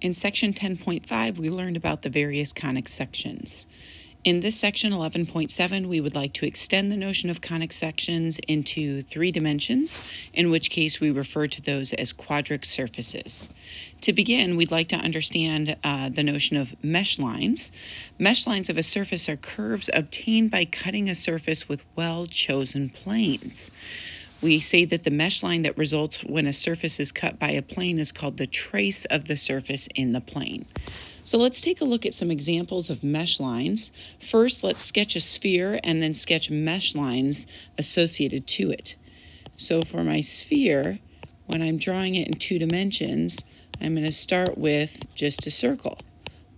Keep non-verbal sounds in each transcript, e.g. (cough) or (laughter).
In section 10.5, we learned about the various conic sections. In this section 11.7, we would like to extend the notion of conic sections into three dimensions, in which case we refer to those as quadric surfaces. To begin, we'd like to understand uh, the notion of mesh lines. Mesh lines of a surface are curves obtained by cutting a surface with well chosen planes. We say that the mesh line that results when a surface is cut by a plane is called the trace of the surface in the plane. So let's take a look at some examples of mesh lines. First, let's sketch a sphere and then sketch mesh lines associated to it. So for my sphere, when I'm drawing it in two dimensions, I'm going to start with just a circle.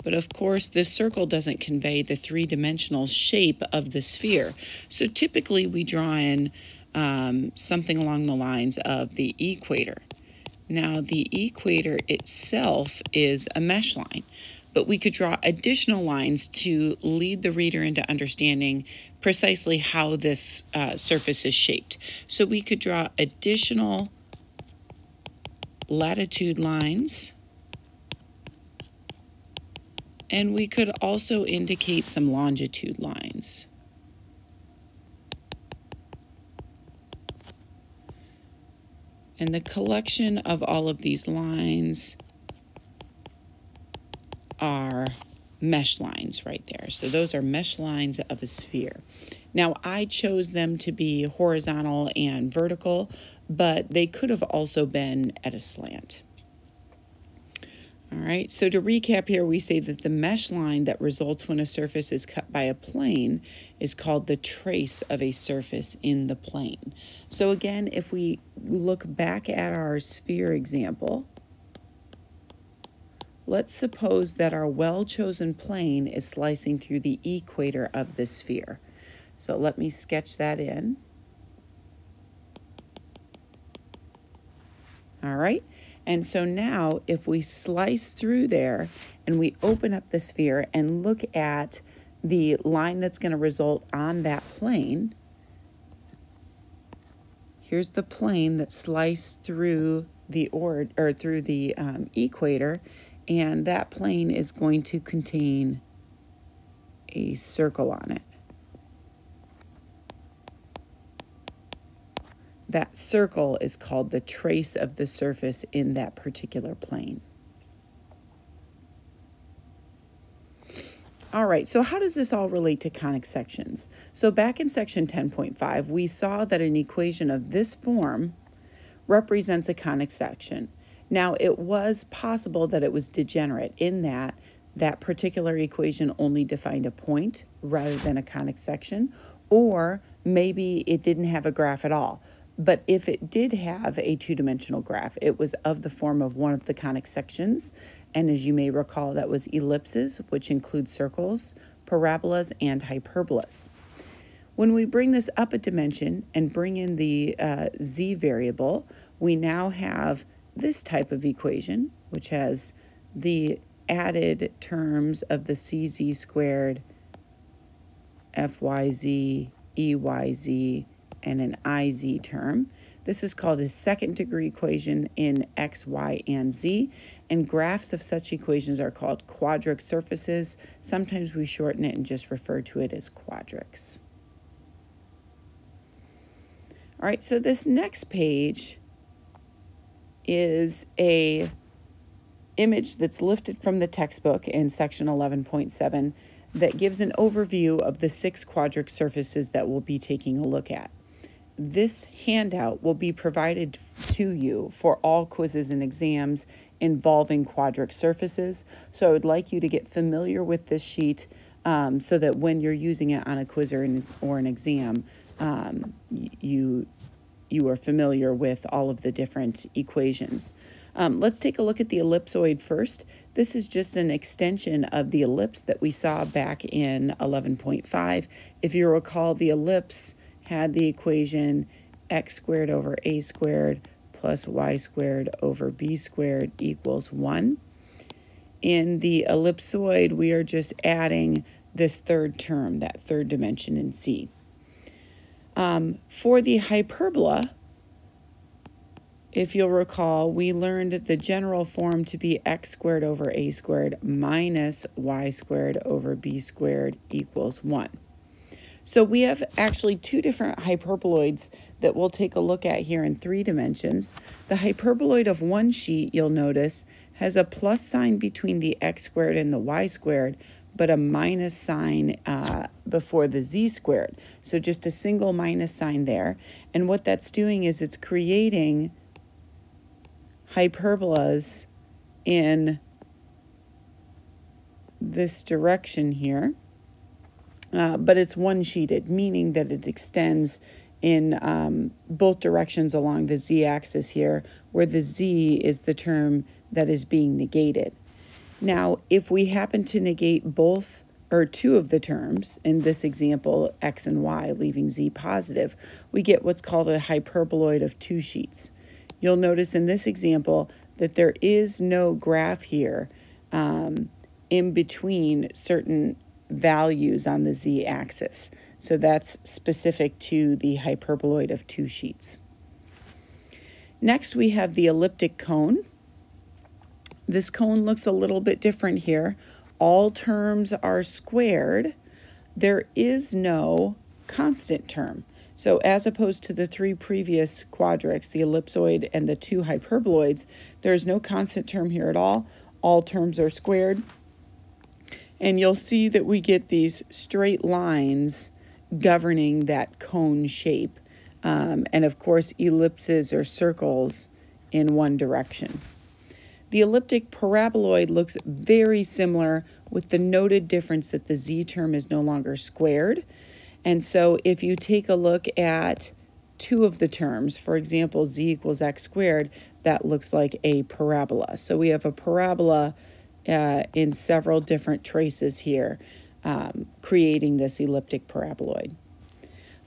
But of course, this circle doesn't convey the three-dimensional shape of the sphere. So typically we draw in um, something along the lines of the equator. Now, the equator itself is a mesh line but we could draw additional lines to lead the reader into understanding precisely how this uh, surface is shaped. So we could draw additional latitude lines and we could also indicate some longitude lines. And the collection of all of these lines are mesh lines right there. So those are mesh lines of a sphere. Now I chose them to be horizontal and vertical, but they could have also been at a slant. All right, so to recap here, we say that the mesh line that results when a surface is cut by a plane is called the trace of a surface in the plane. So again, if we look back at our sphere example, Let's suppose that our well-chosen plane is slicing through the equator of the sphere. So let me sketch that in. All right, and so now if we slice through there and we open up the sphere and look at the line that's going to result on that plane, here's the plane that sliced through the or, or through the um, equator and that plane is going to contain a circle on it. That circle is called the trace of the surface in that particular plane. All right, so how does this all relate to conic sections? So back in section 10.5, we saw that an equation of this form represents a conic section. Now, it was possible that it was degenerate in that that particular equation only defined a point rather than a conic section, or maybe it didn't have a graph at all. But if it did have a two-dimensional graph, it was of the form of one of the conic sections. And as you may recall, that was ellipses, which include circles, parabolas, and hyperbolas. When we bring this up a dimension and bring in the uh, z variable, we now have this type of equation, which has the added terms of the cz squared, fyz, eyz, and an iz term. This is called a second degree equation in x, y, and z, and graphs of such equations are called quadric surfaces. Sometimes we shorten it and just refer to it as quadrics. All right, so this next page is a image that's lifted from the textbook in section 11.7 that gives an overview of the six quadric surfaces that we'll be taking a look at. This handout will be provided to you for all quizzes and exams involving quadric surfaces. So I would like you to get familiar with this sheet um, so that when you're using it on a quiz or an, or an exam, um, you you are familiar with all of the different equations. Um, let's take a look at the ellipsoid first. This is just an extension of the ellipse that we saw back in 11.5. If you recall, the ellipse had the equation x squared over a squared plus y squared over b squared equals 1. In the ellipsoid, we are just adding this third term, that third dimension in C. Um, for the hyperbola, if you'll recall, we learned the general form to be x squared over a squared minus y squared over b squared equals 1. So we have actually two different hyperboloids that we'll take a look at here in three dimensions. The hyperboloid of one sheet, you'll notice, has a plus sign between the x squared and the y squared, but a minus sign uh, before the z squared. So just a single minus sign there. And what that's doing is it's creating hyperbolas in this direction here. Uh, but it's one sheeted, meaning that it extends in um, both directions along the z-axis here, where the z is the term that is being negated. Now, if we happen to negate both or two of the terms, in this example, x and y, leaving z positive, we get what's called a hyperboloid of two sheets. You'll notice in this example that there is no graph here um, in between certain values on the z-axis. So that's specific to the hyperboloid of two sheets. Next, we have the elliptic cone. This cone looks a little bit different here. All terms are squared. There is no constant term. So as opposed to the three previous quadrics, the ellipsoid and the two hyperboloids, there is no constant term here at all. All terms are squared. And you'll see that we get these straight lines governing that cone shape. Um, and of course, ellipses or circles in one direction. The elliptic paraboloid looks very similar with the noted difference that the z term is no longer squared. And so if you take a look at two of the terms, for example, z equals x squared, that looks like a parabola. So we have a parabola uh, in several different traces here, um, creating this elliptic paraboloid.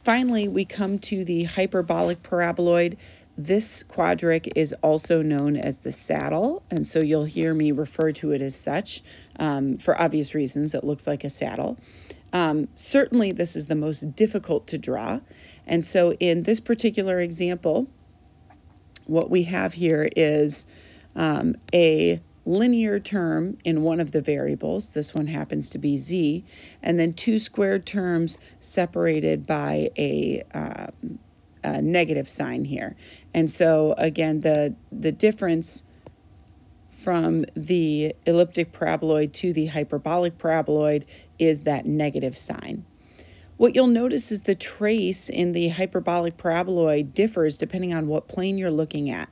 Finally, we come to the hyperbolic paraboloid. This quadric is also known as the saddle, and so you'll hear me refer to it as such um, for obvious reasons. It looks like a saddle. Um, certainly, this is the most difficult to draw, and so in this particular example, what we have here is um, a linear term in one of the variables. This one happens to be z, and then two squared terms separated by a, um, a negative sign here. And so again, the, the difference from the elliptic paraboloid to the hyperbolic paraboloid is that negative sign. What you'll notice is the trace in the hyperbolic paraboloid differs depending on what plane you're looking at.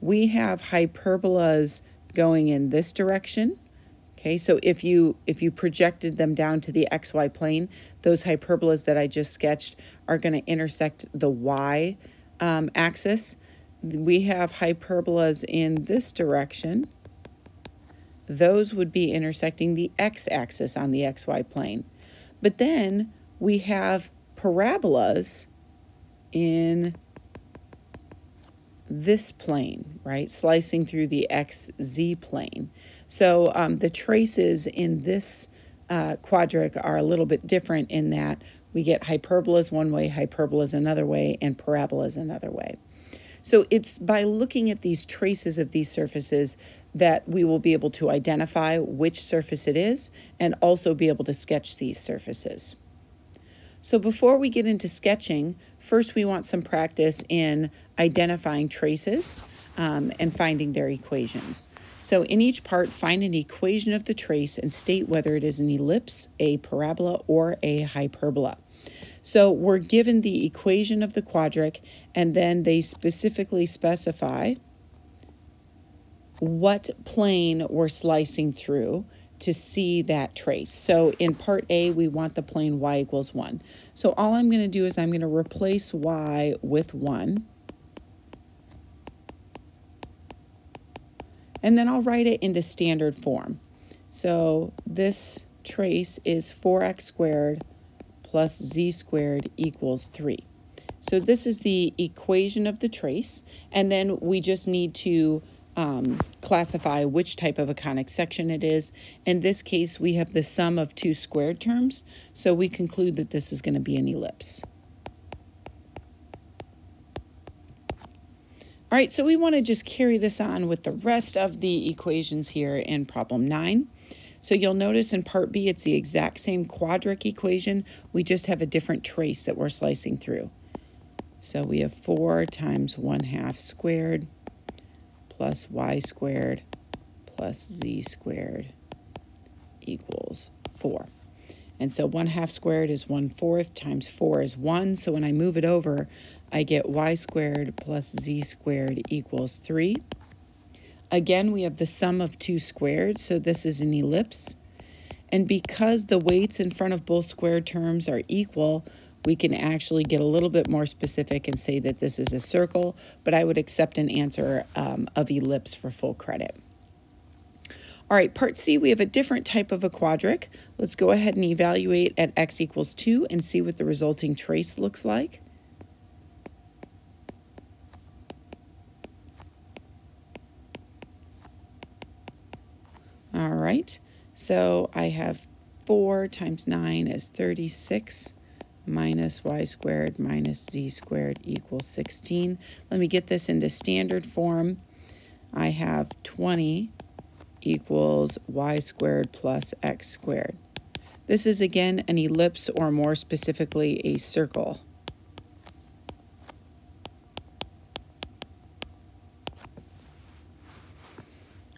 We have hyperbolas going in this direction. Okay, so if you if you projected them down to the xy plane, those hyperbolas that I just sketched are going to intersect the y um, axis. We have hyperbolas in this direction. Those would be intersecting the x-axis on the xy plane. But then we have parabolas in this plane, right? Slicing through the XZ plane. So um, the traces in this uh, quadric are a little bit different in that we get hyperbolas one way, hyperbolas another way, and parabolas another way. So it's by looking at these traces of these surfaces that we will be able to identify which surface it is and also be able to sketch these surfaces. So before we get into sketching, first we want some practice in identifying traces um, and finding their equations. So in each part, find an equation of the trace and state whether it is an ellipse, a parabola, or a hyperbola. So we're given the equation of the quadric, and then they specifically specify what plane we're slicing through to see that trace. So in part A, we want the plane y equals 1. So all I'm going to do is I'm going to replace y with 1. And then I'll write it into standard form. So this trace is 4x squared plus z squared equals 3. So this is the equation of the trace, and then we just need to um, classify which type of a conic section it is. In this case, we have the sum of two squared terms, so we conclude that this is going to be an ellipse. All right, so we want to just carry this on with the rest of the equations here in problem 9. So you'll notice in part B, it's the exact same quadric equation. We just have a different trace that we're slicing through. So we have 4 times 1 half squared plus y squared plus z squared equals 4. And so 1 half squared is 1 fourth times 4 is 1. So when I move it over, I get y squared plus z squared equals 3. Again, we have the sum of two squared, so this is an ellipse. And because the weights in front of both squared terms are equal, we can actually get a little bit more specific and say that this is a circle, but I would accept an answer um, of ellipse for full credit. All right, part C, we have a different type of a quadric. Let's go ahead and evaluate at x equals 2 and see what the resulting trace looks like. All right, so I have 4 times 9 is 36 minus y squared minus z squared equals 16. Let me get this into standard form. I have 20 equals y squared plus x squared. This is again an ellipse or more specifically a circle.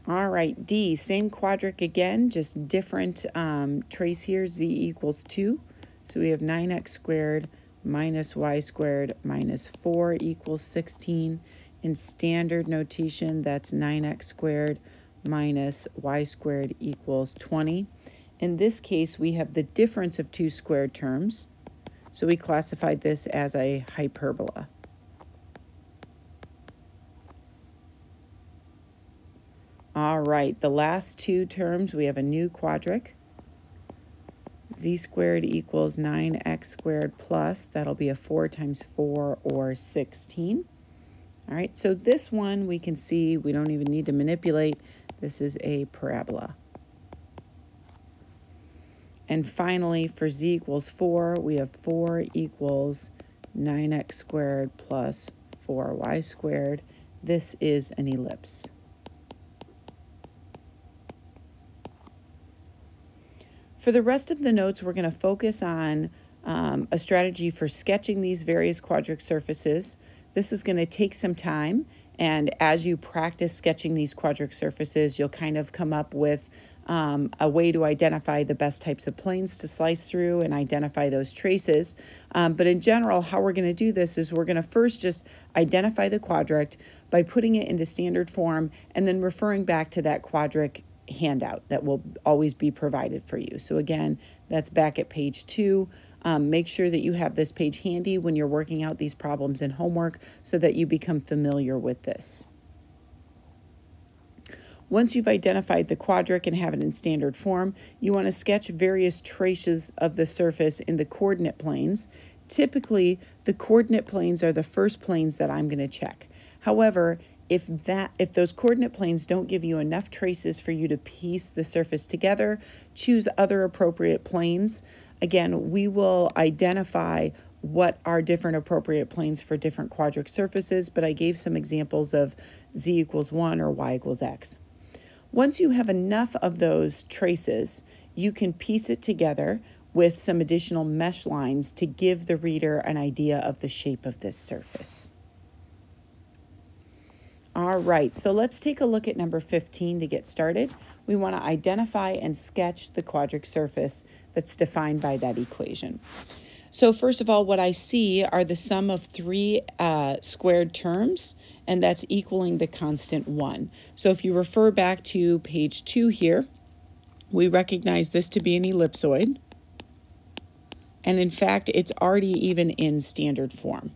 All right, D, same quadric again, just different um, trace here, z equals 2. So we have 9x squared minus y squared minus 4 equals 16. In standard notation, that's 9x squared minus y squared equals 20. In this case, we have the difference of two squared terms. So we classified this as a hyperbola. All right, the last two terms, we have a new quadric. Z squared equals 9x squared plus, that'll be a 4 times 4 or 16. All right, so this one we can see, we don't even need to manipulate. This is a parabola. And finally, for z equals 4, we have 4 equals 9x squared plus 4y squared. This is an ellipse. For the rest of the notes, we're going to focus on um, a strategy for sketching these various quadric surfaces. This is going to take some time, and as you practice sketching these quadric surfaces, you'll kind of come up with um, a way to identify the best types of planes to slice through and identify those traces. Um, but in general, how we're going to do this is we're going to first just identify the quadric by putting it into standard form and then referring back to that quadric handout that will always be provided for you. So again, that's back at page two. Um, make sure that you have this page handy when you're working out these problems in homework so that you become familiar with this. Once you've identified the quadric and have it in standard form, you want to sketch various traces of the surface in the coordinate planes. Typically, the coordinate planes are the first planes that I'm going to check. However, if that if those coordinate planes don't give you enough traces for you to piece the surface together, choose other appropriate planes. Again, we will identify what are different appropriate planes for different quadric surfaces, but I gave some examples of z equals 1 or y equals x. Once you have enough of those traces, you can piece it together with some additional mesh lines to give the reader an idea of the shape of this surface. All right, so let's take a look at number 15 to get started. We want to identify and sketch the quadric surface that's defined by that equation. So first of all, what I see are the sum of three uh, squared terms, and that's equaling the constant 1. So if you refer back to page 2 here, we recognize this to be an ellipsoid. And in fact, it's already even in standard form.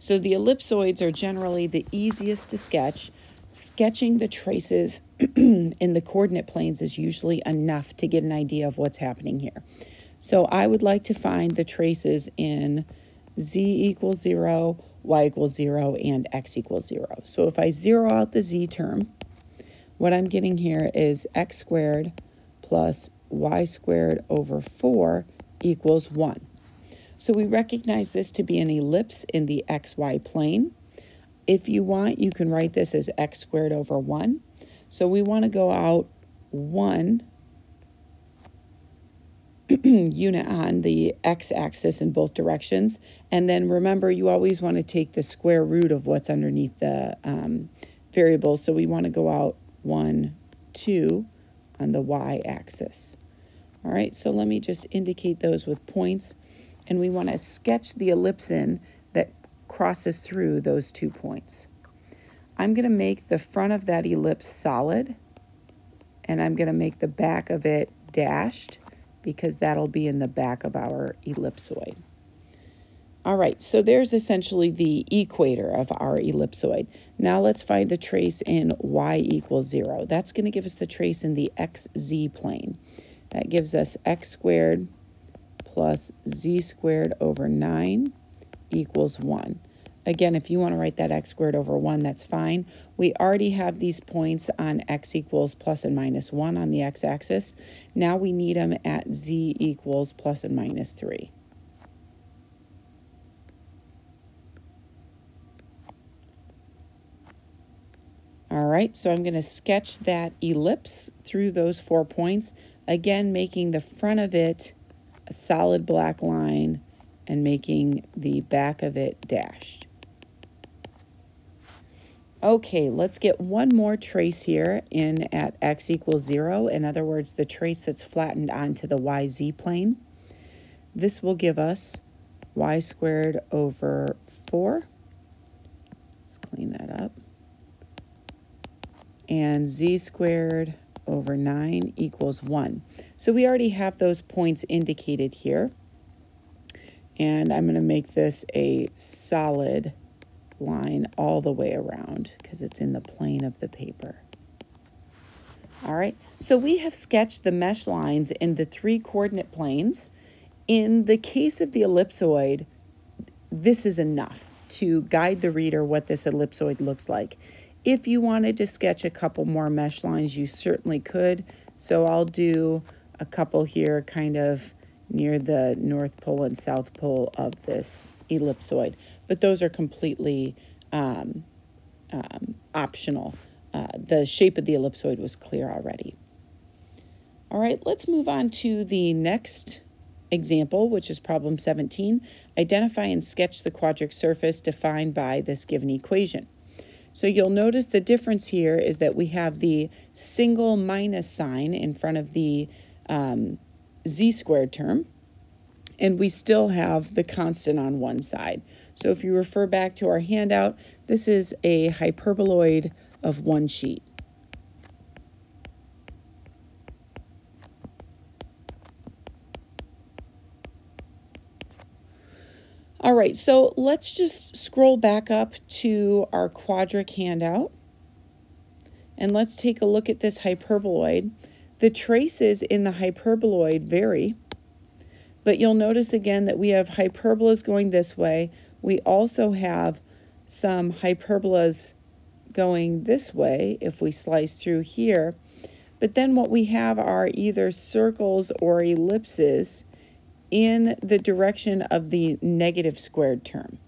So the ellipsoids are generally the easiest to sketch. Sketching the traces (clears throat) in the coordinate planes is usually enough to get an idea of what's happening here. So I would like to find the traces in z equals 0, y equals 0, and x equals 0. So if I zero out the z term, what I'm getting here is x squared plus y squared over 4 equals 1. So we recognize this to be an ellipse in the xy plane. If you want, you can write this as x squared over 1. So we want to go out 1 (clears throat) unit on the x-axis in both directions. And then remember, you always want to take the square root of what's underneath the um, variable. So we want to go out 1, 2 on the y-axis. All right, so let me just indicate those with points. And we want to sketch the ellipse in that crosses through those two points. I'm going to make the front of that ellipse solid, and I'm going to make the back of it dashed because that'll be in the back of our ellipsoid. All right, so there's essentially the equator of our ellipsoid. Now let's find the trace in y equals 0. That's going to give us the trace in the xz plane. That gives us x squared plus z squared over 9 equals 1. Again, if you want to write that x squared over 1, that's fine. We already have these points on x equals plus and minus 1 on the x-axis. Now we need them at z equals plus and minus 3. All right, so I'm going to sketch that ellipse through those four points, again making the front of it a solid black line and making the back of it dashed. Okay, let's get one more trace here in at x equals 0. In other words, the trace that's flattened onto the yz plane. This will give us y squared over 4. Let's clean that up. And z squared over 9 equals 1. So we already have those points indicated here. And I'm going to make this a solid line all the way around because it's in the plane of the paper. All right, so we have sketched the mesh lines in the three coordinate planes. In the case of the ellipsoid, this is enough to guide the reader what this ellipsoid looks like. If you wanted to sketch a couple more mesh lines, you certainly could. So I'll do a couple here kind of near the North Pole and South Pole of this ellipsoid but those are completely um, um, optional. Uh, the shape of the ellipsoid was clear already. All right, let's move on to the next example, which is problem 17. Identify and sketch the quadric surface defined by this given equation. So you'll notice the difference here is that we have the single minus sign in front of the um, z squared term, and we still have the constant on one side. So if you refer back to our handout, this is a hyperboloid of one sheet. All right, so let's just scroll back up to our quadric handout. And let's take a look at this hyperboloid. The traces in the hyperboloid vary, but you'll notice again that we have hyperbolas going this way, we also have some hyperbolas going this way if we slice through here. But then what we have are either circles or ellipses in the direction of the negative squared term.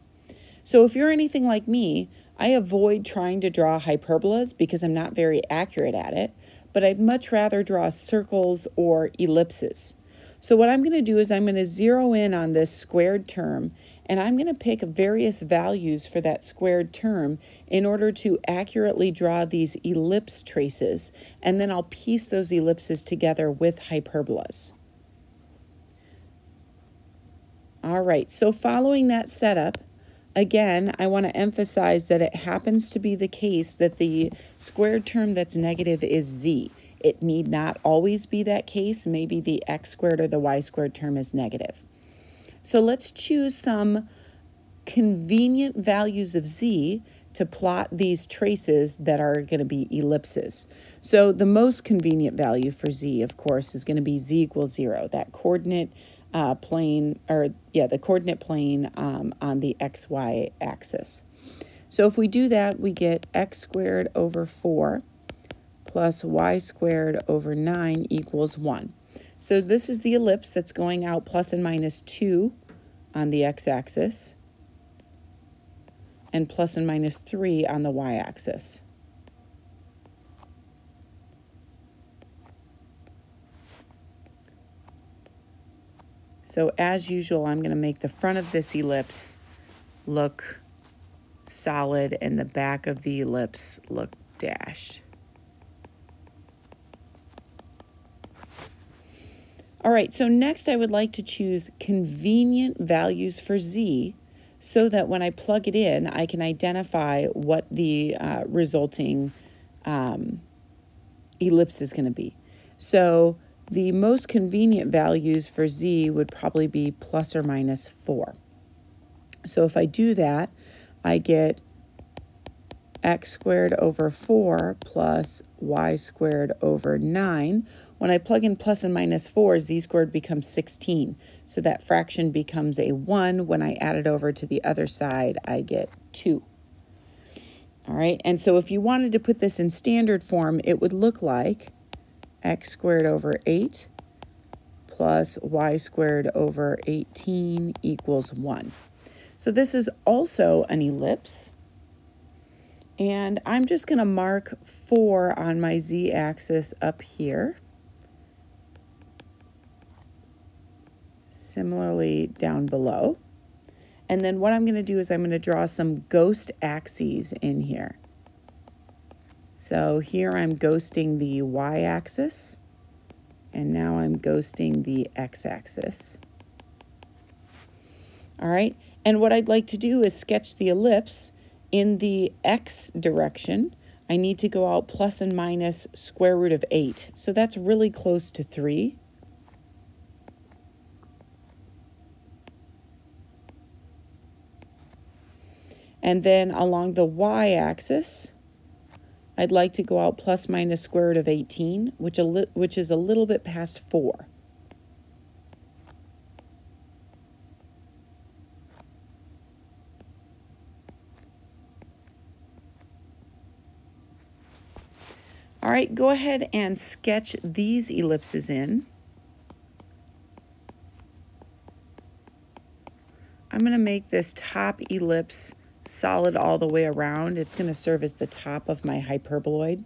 So if you're anything like me, I avoid trying to draw hyperbolas because I'm not very accurate at it, but I'd much rather draw circles or ellipses. So what I'm going to do is I'm going to zero in on this squared term and I'm going to pick various values for that squared term in order to accurately draw these ellipse traces, and then I'll piece those ellipses together with hyperbolas. All right, so following that setup, again, I want to emphasize that it happens to be the case that the squared term that's negative is z. It need not always be that case. Maybe the x squared or the y squared term is negative. So let's choose some convenient values of z to plot these traces that are going to be ellipses. So the most convenient value for z, of course, is going to be z equals 0, that coordinate uh, plane, or yeah, the coordinate plane um, on the xy axis. So if we do that, we get x squared over 4 plus y squared over 9 equals 1. So this is the ellipse that's going out plus and minus 2 on the x-axis. and plus and minus 3 on the y-axis. So as usual, I'm going to make the front of this ellipse look solid and the back of the ellipse look dashed. All right, so next I would like to choose convenient values for z so that when I plug it in, I can identify what the uh, resulting um, ellipse is going to be. So the most convenient values for z would probably be plus or minus 4. So if I do that, I get x squared over 4 plus y squared over 9. When I plug in plus and minus 4, z squared becomes 16. So that fraction becomes a 1. When I add it over to the other side, I get 2. All right, and so if you wanted to put this in standard form, it would look like x squared over 8 plus y squared over 18 equals 1. So this is also an ellipse. And I'm just going to mark 4 on my z-axis up here. Similarly down below. And then what I'm going to do is I'm going to draw some ghost axes in here. So here I'm ghosting the y-axis, and now I'm ghosting the x-axis. All right, and what I'd like to do is sketch the ellipse in the x direction. I need to go out plus and minus square root of 8. So that's really close to 3. And then along the y-axis, I'd like to go out plus minus square root of 18, which, a which is a little bit past 4. All right, go ahead and sketch these ellipses in. I'm going to make this top ellipse solid all the way around. It's going to serve as the top of my hyperboloid.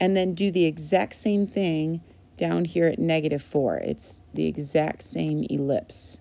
And then do the exact same thing down here at negative 4. It's the exact same ellipse.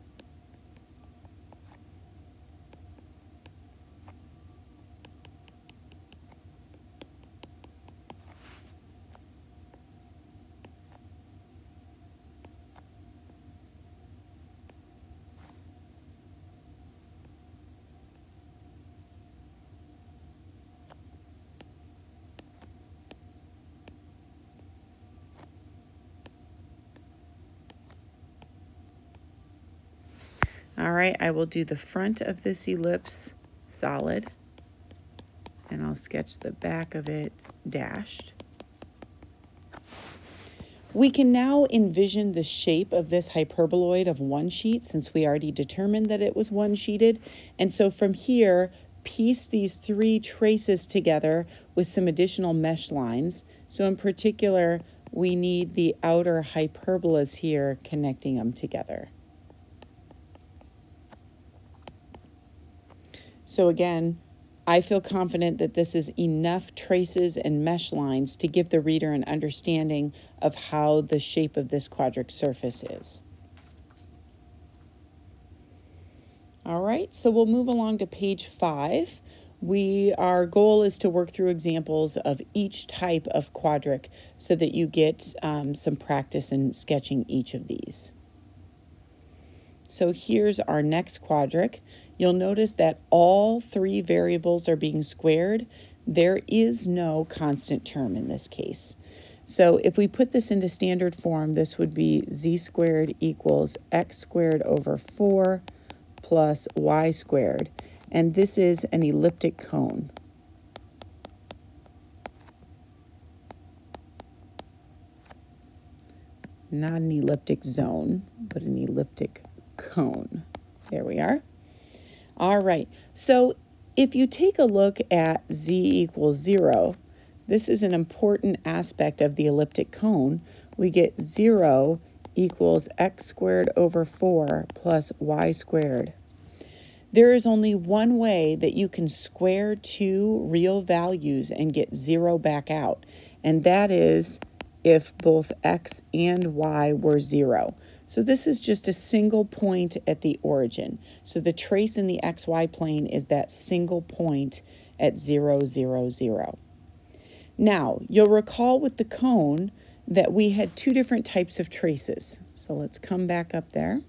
All right, I will do the front of this ellipse solid, and I'll sketch the back of it dashed. We can now envision the shape of this hyperboloid of one sheet since we already determined that it was one sheeted. And so from here, piece these three traces together with some additional mesh lines. So in particular, we need the outer hyperbolas here connecting them together. So again, I feel confident that this is enough traces and mesh lines to give the reader an understanding of how the shape of this quadric surface is. All right, so we'll move along to page five. We, our goal is to work through examples of each type of quadric so that you get um, some practice in sketching each of these. So here's our next quadric. You'll notice that all three variables are being squared. There is no constant term in this case. So if we put this into standard form, this would be z squared equals x squared over 4 plus y squared. And this is an elliptic cone. Not an elliptic zone, but an elliptic cone. There we are. All right, so if you take a look at z equals 0, this is an important aspect of the elliptic cone. We get 0 equals x squared over 4 plus y squared. There is only one way that you can square two real values and get zero back out, and that is if both x and y were zero. So this is just a single point at the origin. So the trace in the xy plane is that single point at 0, 0, 0. Now, you'll recall with the cone that we had two different types of traces. So let's come back up there.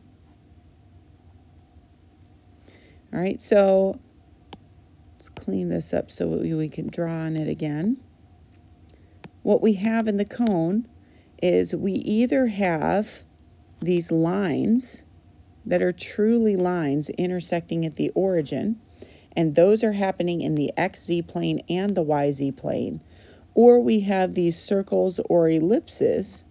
All right, so let's clean this up so we, we can draw on it again. What we have in the cone is we either have these lines that are truly lines intersecting at the origin, and those are happening in the xz plane and the yz plane. Or we have these circles or ellipses,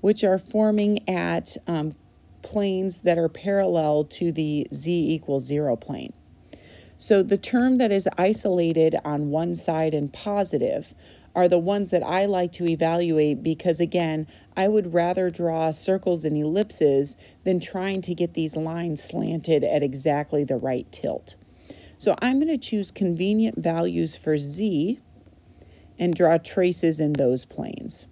which are forming at um, planes that are parallel to the z equals zero plane. So the term that is isolated on one side and positive are the ones that I like to evaluate because, again, I would rather draw circles and ellipses than trying to get these lines slanted at exactly the right tilt. So I'm going to choose convenient values for z and draw traces in those planes.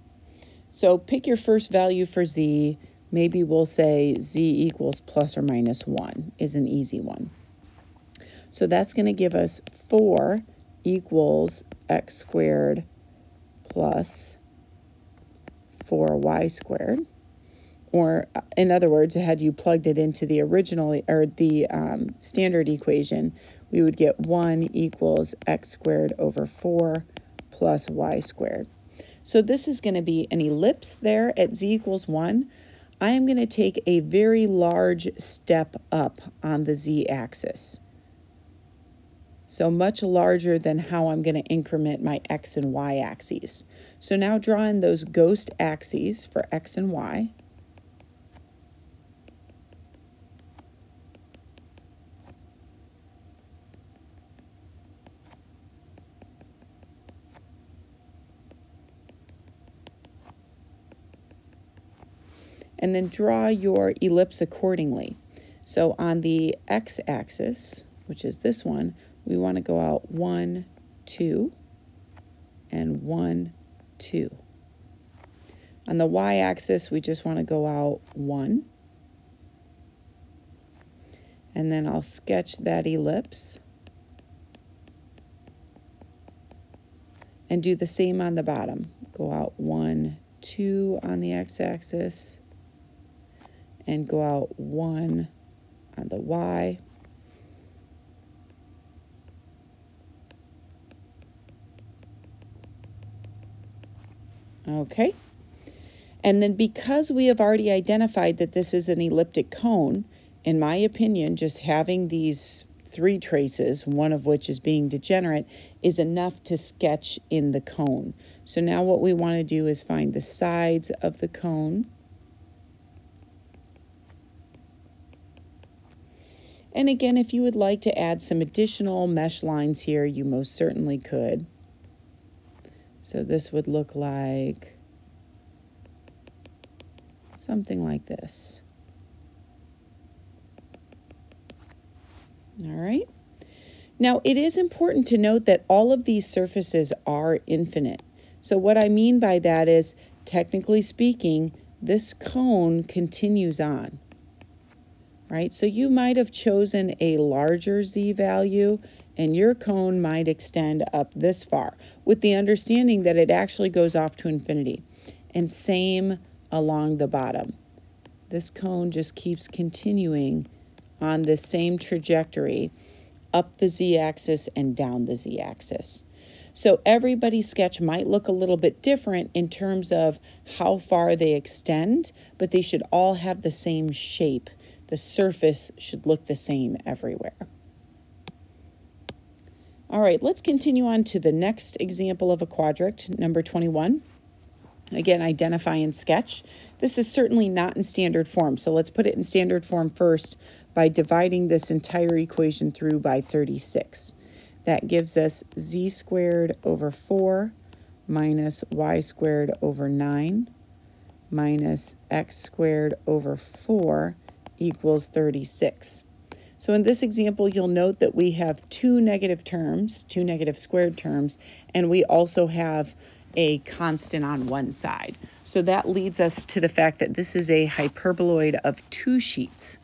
So pick your first value for z. Maybe we'll say z equals plus or minus 1 is an easy one. So that's going to give us 4 equals x squared plus 4y squared. Or in other words, had you plugged it into the original or the um, standard equation, we would get 1 equals x squared over 4 plus y squared. So this is going to be an ellipse there at z equals 1. I am going to take a very large step up on the z-axis. So much larger than how I'm going to increment my x and y axes. So now draw in those ghost axes for x and y. and then draw your ellipse accordingly. So on the x-axis, which is this one, we want to go out 1, 2, and 1, 2. On the y-axis, we just want to go out 1. And then I'll sketch that ellipse. And do the same on the bottom. Go out 1, 2 on the x-axis. And go out 1 on the y. Okay. And then because we have already identified that this is an elliptic cone, in my opinion, just having these three traces, one of which is being degenerate, is enough to sketch in the cone. So now what we want to do is find the sides of the cone. And again, if you would like to add some additional mesh lines here, you most certainly could. So this would look like something like this. All right. Now, it is important to note that all of these surfaces are infinite. So what I mean by that is, technically speaking, this cone continues on, right? So you might have chosen a larger z value and your cone might extend up this far with the understanding that it actually goes off to infinity. And same along the bottom. This cone just keeps continuing on this same trajectory up the z-axis and down the z-axis. So everybody's sketch might look a little bit different in terms of how far they extend, but they should all have the same shape. The surface should look the same everywhere. All right, let's continue on to the next example of a quadric, number 21. Again, identify and sketch. This is certainly not in standard form, so let's put it in standard form first by dividing this entire equation through by 36. That gives us z squared over 4 minus y squared over 9 minus x squared over 4 equals 36. So in this example, you'll note that we have two negative terms, two negative squared terms, and we also have a constant on one side. So that leads us to the fact that this is a hyperboloid of two sheets.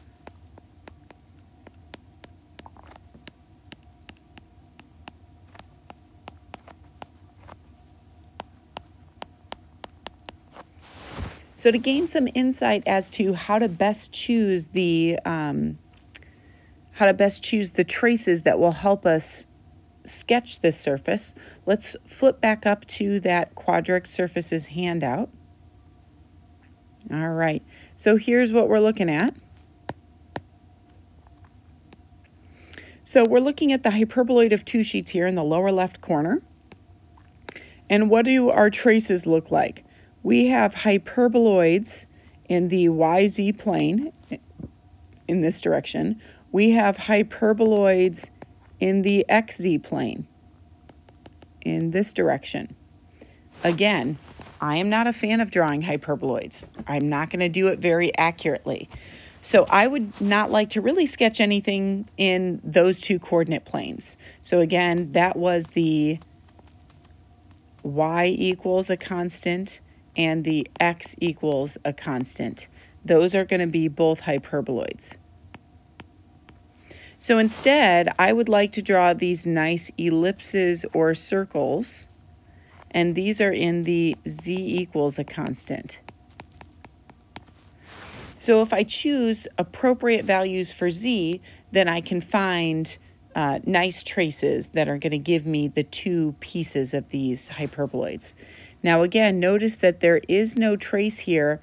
So to gain some insight as to how to best choose the um, how to best choose the traces that will help us sketch this surface, let's flip back up to that quadric surfaces handout. All right, so here's what we're looking at. So we're looking at the hyperboloid of two sheets here in the lower left corner. And what do our traces look like? we have hyperboloids in the YZ plane in this direction. We have hyperboloids in the XZ plane in this direction. Again, I am not a fan of drawing hyperboloids. I'm not going to do it very accurately. So I would not like to really sketch anything in those two coordinate planes. So again, that was the y equals a constant and the x equals a constant. Those are going to be both hyperboloids. So instead, I would like to draw these nice ellipses or circles, and these are in the z equals a constant. So if I choose appropriate values for z, then I can find uh, nice traces that are going to give me the two pieces of these hyperboloids. Now again, notice that there is no trace here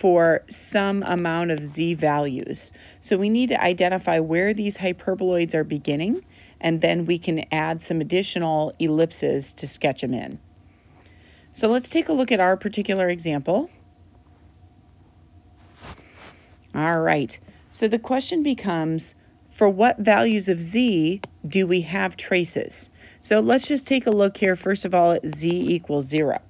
for some amount of z values. So we need to identify where these hyperboloids are beginning, and then we can add some additional ellipses to sketch them in. So let's take a look at our particular example. All right, so the question becomes, for what values of z do we have traces? So let's just take a look here, first of all, at z equals 0.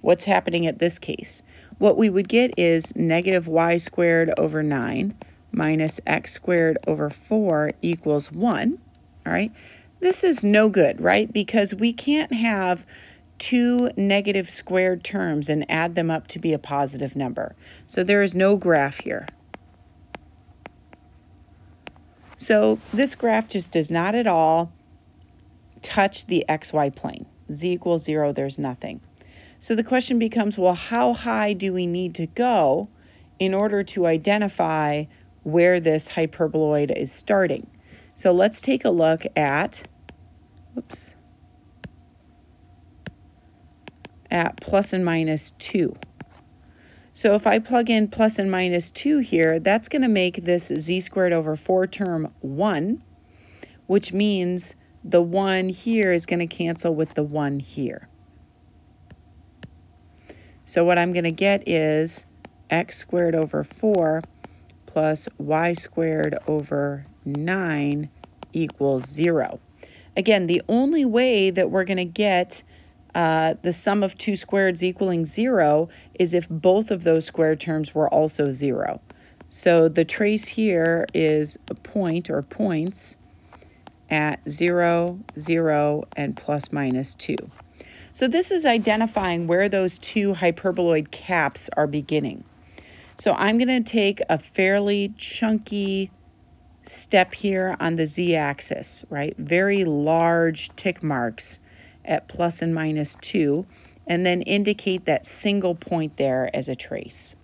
What's happening at this case? What we would get is negative y squared over 9 minus x squared over 4 equals 1. All right, this is no good, right? Because we can't have two negative squared terms and add them up to be a positive number. So there is no graph here. So this graph just does not at all touch the xy plane. z equals 0, there's nothing. So the question becomes well, how high do we need to go in order to identify where this hyperboloid is starting? So let's take a look at, whoops, at plus and minus 2. So if I plug in plus and minus 2 here, that's going to make this z squared over 4 term 1, which means the 1 here is going to cancel with the 1 here. So what I'm going to get is x squared over 4 plus y squared over 9 equals 0. Again, the only way that we're going to get uh, the sum of two squareds equaling 0 is if both of those square terms were also 0. So the trace here is a point or points at 0, 0, and plus minus 2. So this is identifying where those two hyperboloid caps are beginning. So I'm going to take a fairly chunky step here on the z-axis, right? Very large tick marks at plus and minus 2, and then indicate that single point there as a trace.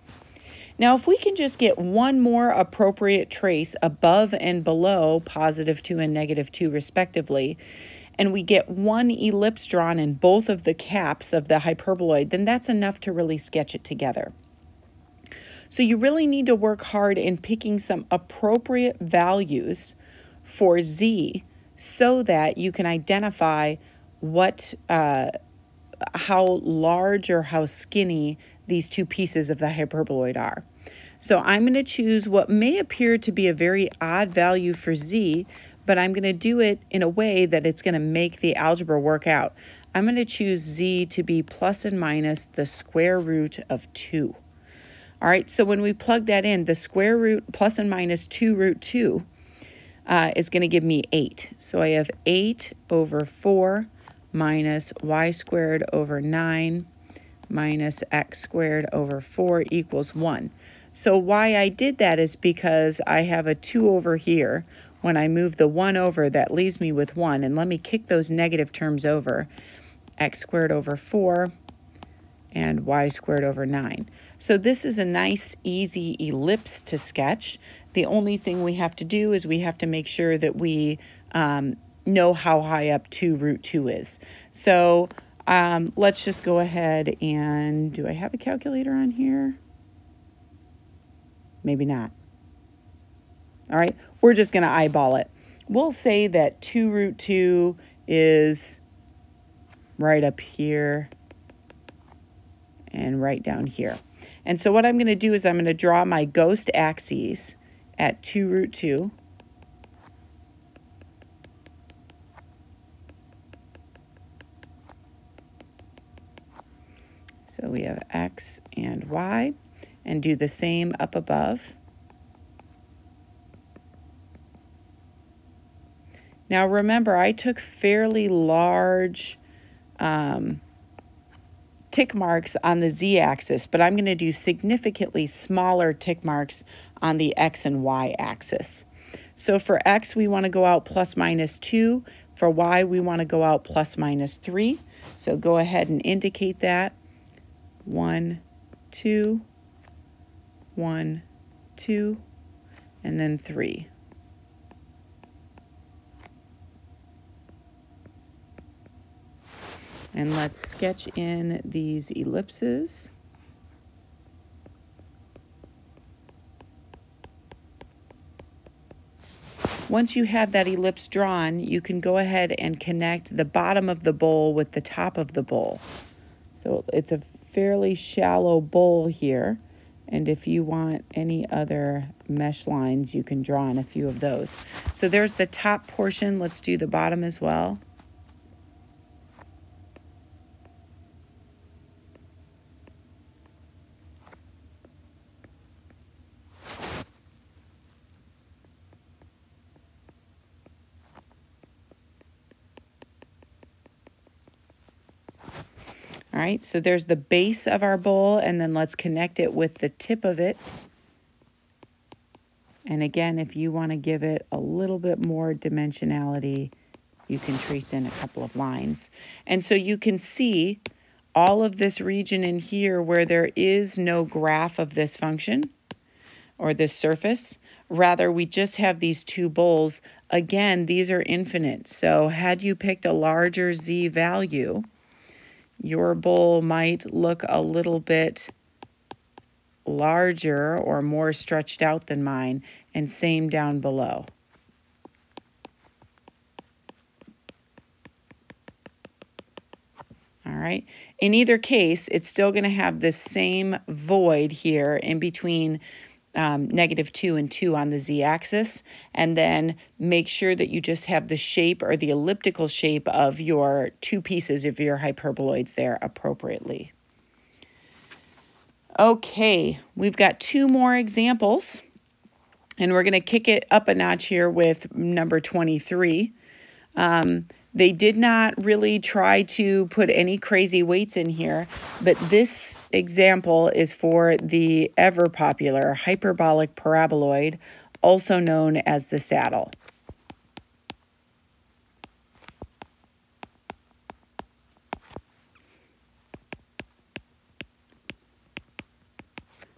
Now, if we can just get one more appropriate trace above and below positive 2 and negative 2 respectively, and we get one ellipse drawn in both of the caps of the hyperboloid, then that's enough to really sketch it together. So you really need to work hard in picking some appropriate values for z so that you can identify what uh, how large or how skinny these two pieces of the hyperboloid are. So I'm going to choose what may appear to be a very odd value for z, but I'm going to do it in a way that it's going to make the algebra work out. I'm going to choose z to be plus and minus the square root of 2. All right, so when we plug that in, the square root plus and minus 2 root 2, uh, is going to give me 8. So I have 8 over 4 minus y squared over 9 minus x squared over 4 equals 1. So why I did that is because I have a 2 over here. When I move the 1 over, that leaves me with 1. And let me kick those negative terms over. x squared over 4 and y squared over 9. So this is a nice, easy ellipse to sketch. The only thing we have to do is we have to make sure that we um, know how high up 2 root 2 is. So um, let's just go ahead and, do I have a calculator on here? Maybe not. All right, we're just going to eyeball it. We'll say that 2 root 2 is right up here and right down here. And so what I'm going to do is I'm going to draw my ghost axes at 2 root 2. So we have x and y, and do the same up above. Now remember, I took fairly large um, tick marks on the z-axis, but I'm going to do significantly smaller tick marks on the x and y axis. So for x, we want to go out plus minus 2. For y, we want to go out plus minus 3. So go ahead and indicate that. 1, 2, 1, 2, and then 3. And let's sketch in these ellipses. Once you have that ellipse drawn, you can go ahead and connect the bottom of the bowl with the top of the bowl. So it's a fairly shallow bowl here. And if you want any other mesh lines, you can draw on a few of those. So there's the top portion. Let's do the bottom as well. Right, so there's the base of our bowl, and then let's connect it with the tip of it. And again, if you want to give it a little bit more dimensionality, you can trace in a couple of lines. And so you can see all of this region in here where there is no graph of this function or this surface. Rather, we just have these two bowls. Again, these are infinite. So had you picked a larger z value, your bowl might look a little bit larger or more stretched out than mine, and same down below. All right. In either case, it's still going to have the same void here in between um, negative 2 and 2 on the z-axis, and then make sure that you just have the shape or the elliptical shape of your two pieces of your hyperboloids there appropriately. Okay, we've got two more examples, and we're going to kick it up a notch here with number 23. Um, they did not really try to put any crazy weights in here, but this example is for the ever popular hyperbolic paraboloid, also known as the saddle.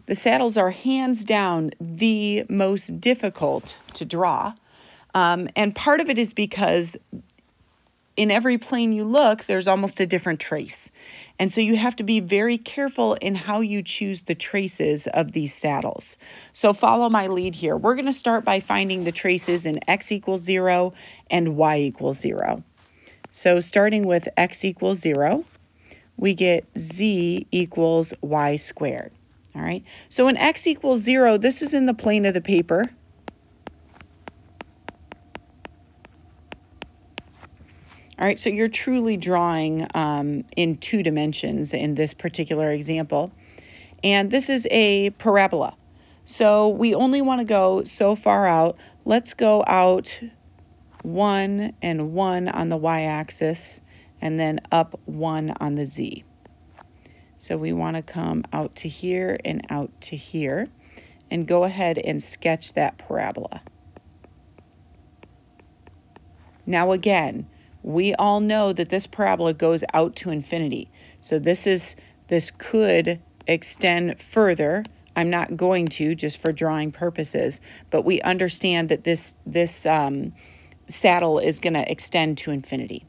The saddles are hands down the most difficult to draw. Um, and part of it is because in every plane you look, there's almost a different trace. And so you have to be very careful in how you choose the traces of these saddles. So follow my lead here. We're going to start by finding the traces in x equals 0 and y equals 0. So starting with x equals 0, we get z equals y squared. All right. So when x equals 0, this is in the plane of the paper. All right, so you're truly drawing um, in two dimensions in this particular example. And this is a parabola. So we only want to go so far out. let's go out 1 and 1 on the y-axis and then up 1 on the z. So we want to come out to here and out to here and go ahead and sketch that parabola. Now again, we all know that this parabola goes out to infinity. So this is this could extend further. I'm not going to just for drawing purposes, but we understand that this this um, saddle is going to extend to infinity.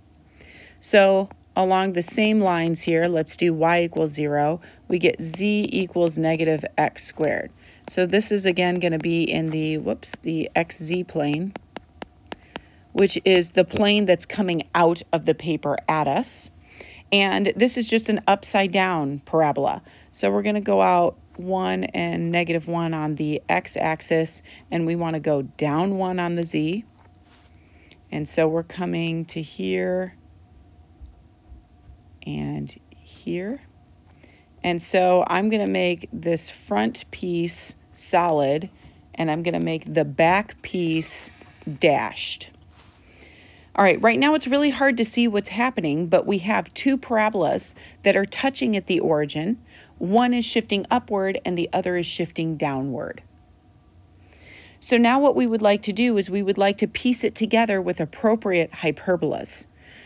So along the same lines here, let's do y equals 0. We get z equals negative x squared. So this is again going to be in the, whoops, the xz plane, which is the plane that's coming out of the paper at us. And this is just an upside down parabola. So we're going to go out 1 and negative 1 on the x-axis, and we want to go down 1 on the z. And so we're coming to here and here. And so I'm going to make this front piece solid, and I'm going to make the back piece dashed. All right, right now it's really hard to see what's happening, but we have two parabolas that are touching at the origin. One is shifting upward and the other is shifting downward. So now what we would like to do is we would like to piece it together with appropriate hyperbolas.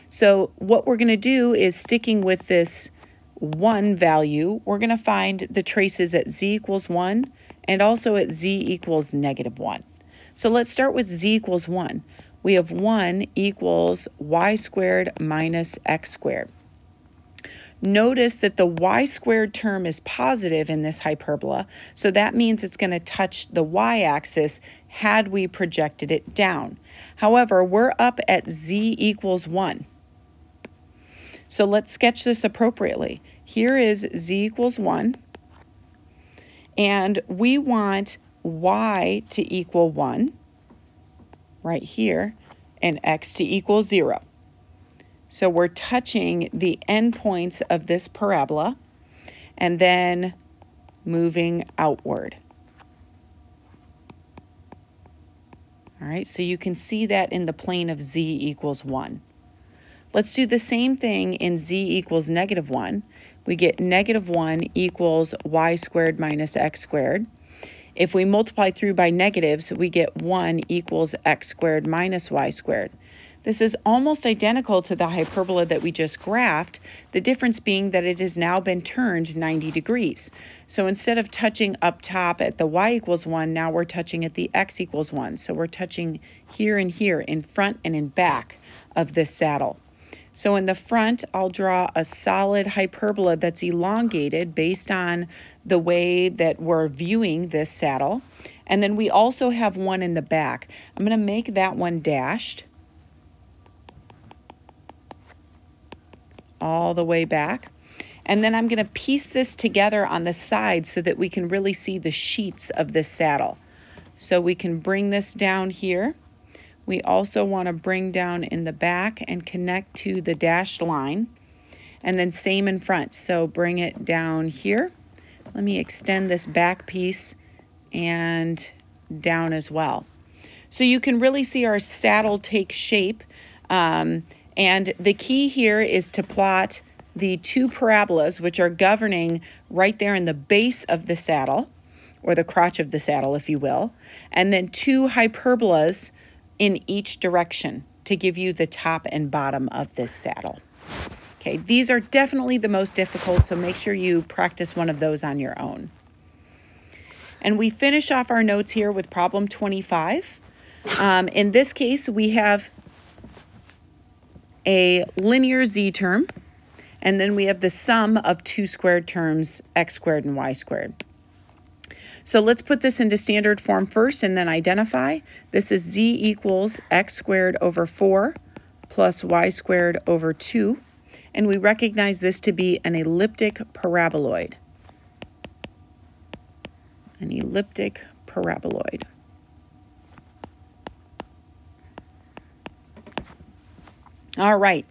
So what we're going to do is sticking with this 1 value, we're going to find the traces at z equals 1 and also at z equals negative 1. So let's start with z equals 1. We have 1 equals y squared minus x squared. Notice that the y squared term is positive in this hyperbola, so that means it's going to touch the y-axis had we projected it down. However, we're up at z equals 1. So let's sketch this appropriately. Here is z equals 1, and we want y to equal 1 right here and x to equal 0. So we're touching the endpoints of this parabola and then moving outward. All right, so you can see that in the plane of z equals 1. Let's do the same thing in z equals negative 1. We get negative 1 equals y squared minus x squared. If we multiply through by negatives, we get 1 equals x squared minus y squared. This is almost identical to the hyperbola that we just graphed, the difference being that it has now been turned 90 degrees. So instead of touching up top at the y equals 1, now we're touching at the x equals 1. So we're touching here and here, in front and in back of this saddle. So in the front, I'll draw a solid hyperbola that's elongated based on the way that we're viewing this saddle. And then we also have one in the back. I'm going to make that one dashed. all the way back. And then I'm going to piece this together on the side so that we can really see the sheets of this saddle. So we can bring this down here. We also want to bring down in the back and connect to the dashed line. And then same in front. So bring it down here. Let me extend this back piece and down as well. So you can really see our saddle take shape. Um, and the key here is to plot the two parabolas, which are governing right there in the base of the saddle, or the crotch of the saddle, if you will, and then two hyperbolas in each direction to give you the top and bottom of this saddle. Okay, these are definitely the most difficult, so make sure you practice one of those on your own. And we finish off our notes here with problem 25. Um, in this case, we have a linear z term, and then we have the sum of two squared terms, x squared and y squared. So let's put this into standard form first and then identify. This is z equals x squared over 4 plus y squared over 2. And we recognize this to be an elliptic paraboloid. An elliptic paraboloid. All right.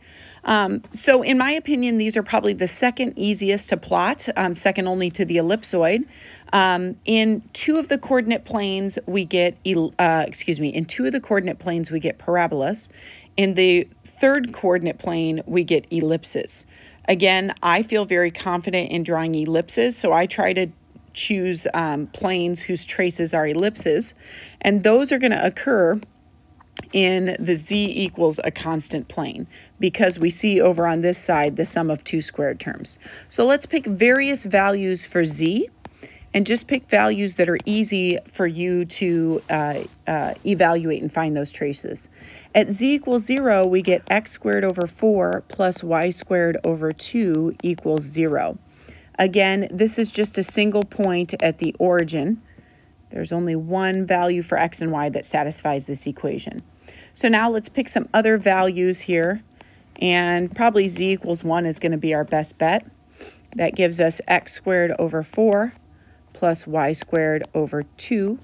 Um, so in my opinion, these are probably the second easiest to plot, um, second only to the ellipsoid. Um, in two of the coordinate planes, we get, uh, excuse me, in two of the coordinate planes, we get parabolas. In the third coordinate plane, we get ellipses. Again, I feel very confident in drawing ellipses, so I try to choose um, planes whose traces are ellipses, and those are going to occur in the z equals a constant plane because we see over on this side the sum of two squared terms. So let's pick various values for z and just pick values that are easy for you to uh, uh, evaluate and find those traces. At z equals 0, we get x squared over 4 plus y squared over 2 equals 0. Again, this is just a single point at the origin. There's only one value for x and y that satisfies this equation. So now let's pick some other values here. And probably z equals 1 is going to be our best bet. That gives us x squared over 4 plus y squared over 2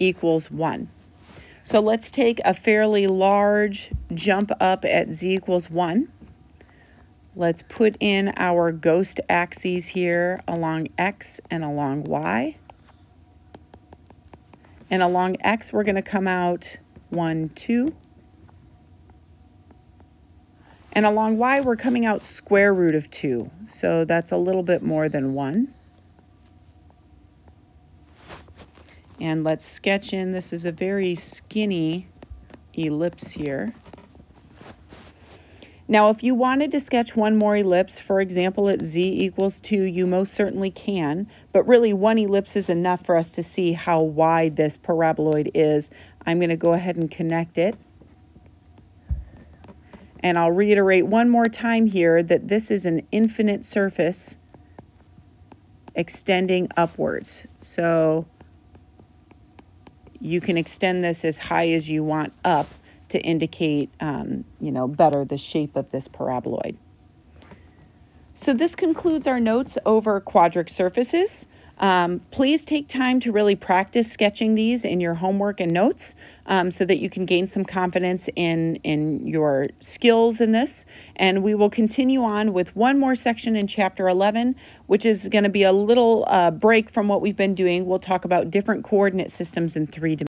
equals 1. So let's take a fairly large jump up at z equals 1. Let's put in our ghost axes here along x and along y. And along x, we're going to come out 1, 2. And along y, we're coming out square root of 2. So that's a little bit more than 1. And let's sketch in, this is a very skinny ellipse here. Now, if you wanted to sketch one more ellipse, for example, at z equals 2, you most certainly can, but really one ellipse is enough for us to see how wide this paraboloid is. I'm going to go ahead and connect it. And I'll reiterate one more time here that this is an infinite surface extending upwards. So you can extend this as high as you want up to indicate, um, you know, better the shape of this paraboloid. So this concludes our notes over quadric surfaces. Um, please take time to really practice sketching these in your homework and notes um, so that you can gain some confidence in, in your skills in this. And we will continue on with one more section in Chapter 11, which is going to be a little uh, break from what we've been doing. We'll talk about different coordinate systems in three dimensions.